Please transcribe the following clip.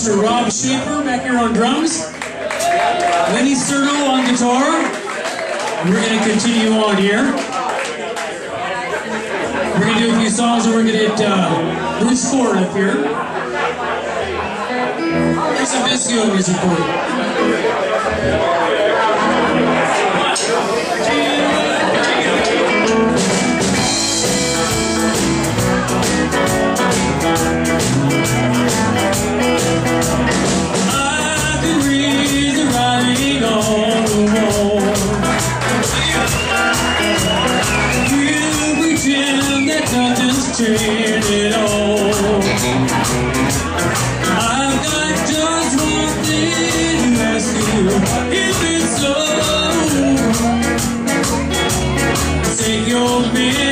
Schaefer back here on drums. Lenny Cerno on guitar. And we're going to continue on here. We're going to do a few songs and we're going to get uh, Bruce Ford up here. There's some Visco music for you. Changed at all. I've got just one thing to ask you. If it's so, take your man.